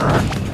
Ugh.